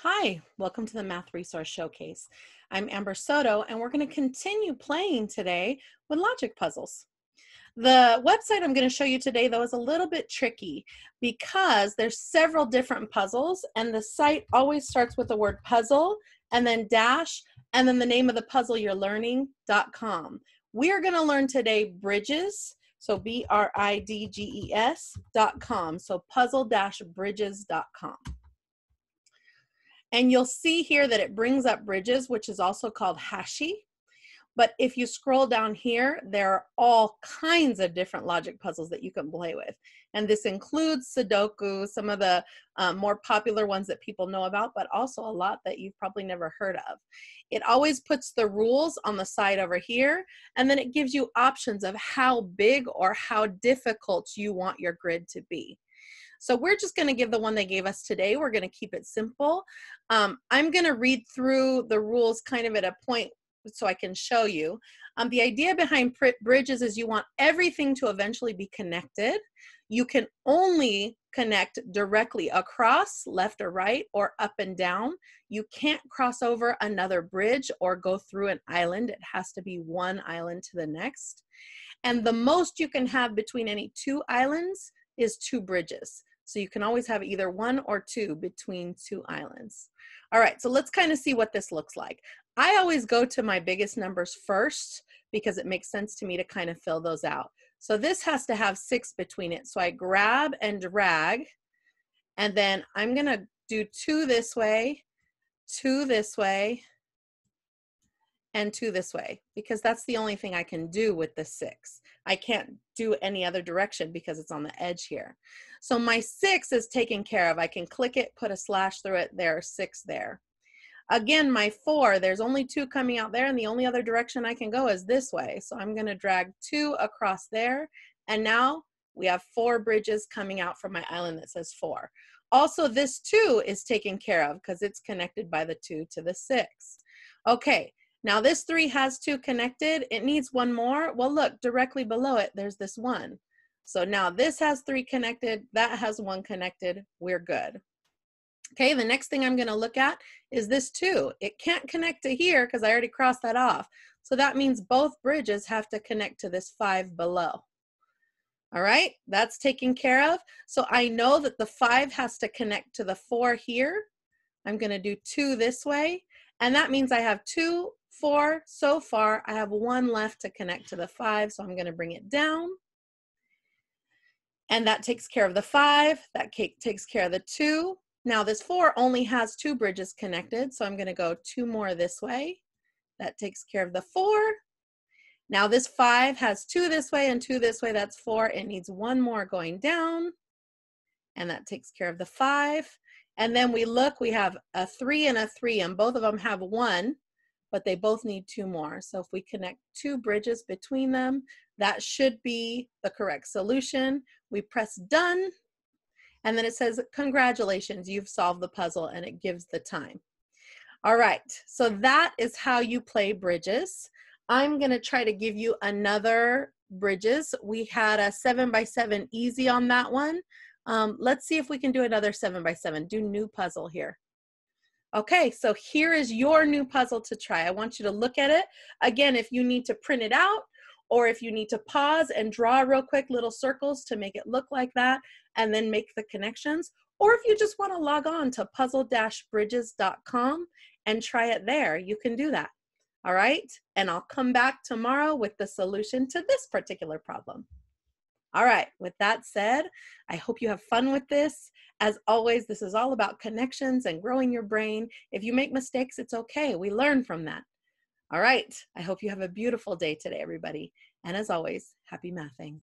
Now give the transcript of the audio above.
Hi, welcome to the Math Resource Showcase. I'm Amber Soto, and we're going to continue playing today with logic puzzles. The website I'm going to show you today, though, is a little bit tricky because there's several different puzzles, and the site always starts with the word puzzle and then dash, and then the name of the puzzle you're learning.com. We are going to learn today bridges, so B R I D G E S dot com, so puzzle dash bridges.com. And you'll see here that it brings up bridges, which is also called Hashi. But if you scroll down here, there are all kinds of different logic puzzles that you can play with. And this includes Sudoku, some of the um, more popular ones that people know about, but also a lot that you've probably never heard of. It always puts the rules on the side over here, and then it gives you options of how big or how difficult you want your grid to be. So we're just going to give the one they gave us today. We're going to keep it simple. Um, I'm going to read through the rules kind of at a point so I can show you. Um, the idea behind bridges is you want everything to eventually be connected. You can only connect directly across, left or right, or up and down. You can't cross over another bridge or go through an island. It has to be one island to the next. And the most you can have between any two islands is two bridges. So you can always have either one or two between two islands. All right, so let's kind of see what this looks like. I always go to my biggest numbers first because it makes sense to me to kind of fill those out. So this has to have six between it. So I grab and drag, and then I'm gonna do two this way, two this way, and two this way because that's the only thing I can do with the six. I can't do any other direction because it's on the edge here. So my six is taken care of. I can click it, put a slash through it, there are six there. Again, my four, there's only two coming out there and the only other direction I can go is this way. So I'm gonna drag two across there and now we have four bridges coming out from my island that says four. Also, this two is taken care of because it's connected by the two to the six. Okay, now this three has two connected. It needs one more. Well, look, directly below it, there's this one. So now this has three connected, that has one connected, we're good. Okay, the next thing I'm gonna look at is this two. It can't connect to here because I already crossed that off. So that means both bridges have to connect to this five below. All right, that's taken care of. So I know that the five has to connect to the four here. I'm gonna do two this way. And that means I have two four so far. I have one left to connect to the five, so I'm going to bring it down. And that takes care of the five. That takes care of the two. Now this four only has two bridges connected, so I'm going to go two more this way. That takes care of the four. Now this five has two this way and two this way, that's four. It needs one more going down, and that takes care of the five. And then we look, we have a three and a three, and both of them have one but they both need two more. So if we connect two bridges between them, that should be the correct solution. We press done, and then it says, congratulations, you've solved the puzzle, and it gives the time. All right, so that is how you play bridges. I'm gonna try to give you another bridges. We had a seven by seven easy on that one. Um, let's see if we can do another seven by seven. Do new puzzle here. Okay, so here is your new puzzle to try. I want you to look at it. Again, if you need to print it out or if you need to pause and draw real quick little circles to make it look like that and then make the connections, or if you just want to log on to puzzle-bridges.com and try it there, you can do that. All right, and I'll come back tomorrow with the solution to this particular problem. All right, with that said, I hope you have fun with this. As always, this is all about connections and growing your brain. If you make mistakes, it's okay. We learn from that. All right, I hope you have a beautiful day today, everybody. And as always, happy mathing.